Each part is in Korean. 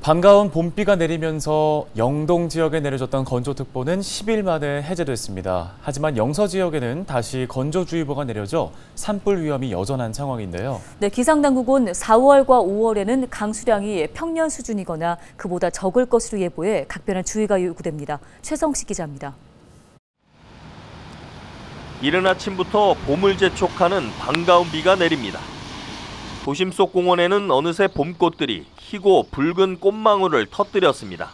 반가운 봄비가 내리면서 영동 지역에 내려졌던 건조특보는 10일 만에 해제됐습니다. 하지만 영서 지역에는 다시 건조주의보가 내려져 산불 위험이 여전한 상황인데요. 네, 기상당국은 4월과 5월에는 강수량이 평년 수준이거나 그보다 적을 것으로 예보해 각별한 주의가 요구됩니다. 최성식 기자입니다. 이른 아침부터 봄을 재촉하는 반가운 비가 내립니다. 도심 속 공원에는 어느새 봄꽃들이 희고 붉은 꽃망울을 터뜨렸습니다.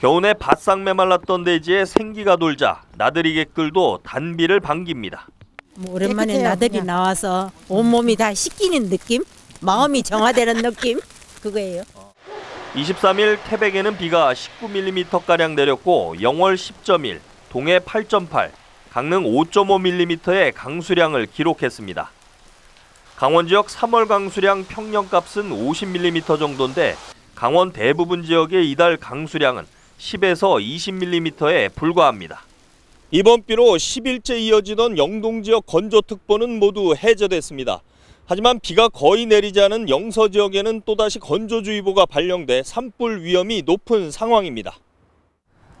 겨우내 바싹 메말랐던 대지에 생기가 돌자 나들이 객들도 단비를 반깁니다. 뭐 오랜만에 깨끗해요, 나들이 그냥. 나와서 온몸이 다 씻기는 느낌? 마음이 정화되는 느낌? 그거예요. 23일 태백에는 비가 19mm가량 내렸고 영월 10.1, 동해 8.8, 강릉 5.5mm의 강수량을 기록했습니다. 강원 지역 3월 강수량 평년값은 50mm 정도인데 강원 대부분 지역의 이달 강수량은 10에서 20mm에 불과합니다. 이번 비로 10일째 이어지던 영동 지역 건조특보는 모두 해제됐습니다. 하지만 비가 거의 내리지 않은 영서 지역에는 또다시 건조주의보가 발령돼 산불 위험이 높은 상황입니다.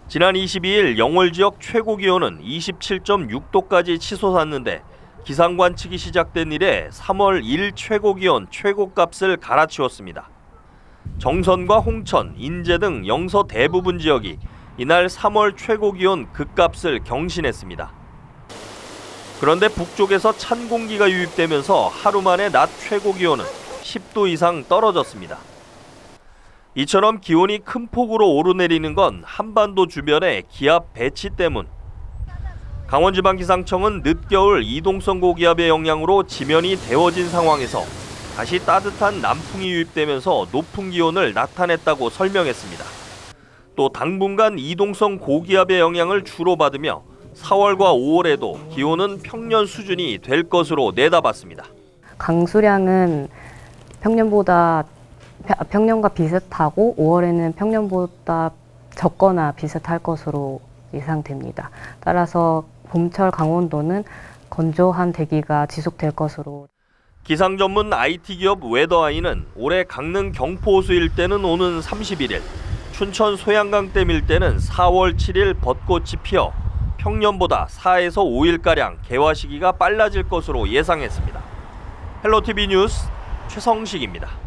지난 22일 영월 지역 최고 기온은 27.6도까지 치솟았는데 기상 관측이 시작된 이래 3월 1 최고 기온 최고값을 갈아치웠습니다. 정선과 홍천, 인제 등 영서 대부분 지역이 이날 3월 최고 기온 극값을 경신했습니다. 그런데 북쪽에서 찬 공기가 유입되면서 하루 만에 낮 최고 기온은 10도 이상 떨어졌습니다. 이처럼 기온이 큰 폭으로 오르내리는 건 한반도 주변의 기압 배치 때문. 강원지방기상청은 늦겨울 이동성 고기압의 영향으로 지면이 데워진 상황에서 다시 따뜻한 남풍이 유입되면서 높은 기온을 나타냈다고 설명했습니다. 또 당분간 이동성 고기압의 영향을 주로 받으며 4월과 5월에도 기온은 평년 수준이 될 것으로 내다봤습니다. 강수량은 평년보다 평- 평년과 비슷하고 5월에는 평년보다 적거나 비슷할 것으로 예상됩니다. 따라서 봄철 강원도는 건조한 대기가 지속될 것으로 기상 전문 IT 기업 웨더아이는 올해 강릉 경포호수 일대는 오는 31일, 춘천 소양강댐 일대는 4월 7일 벚꽃이 피어 평년보다 4에서 5일가량 개화 시기가 빨라질 것으로 예상했습니다. 헬로티비 뉴스 최성식입니다.